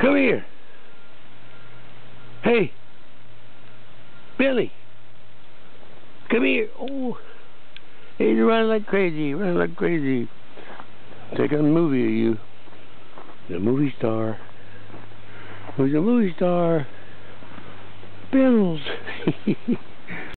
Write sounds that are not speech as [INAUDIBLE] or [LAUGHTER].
Come here. Hey. Billy. Come here. Oh. He's running like crazy. Running like crazy. Take a movie of you. The movie star. Who's a movie star? Bills. [LAUGHS]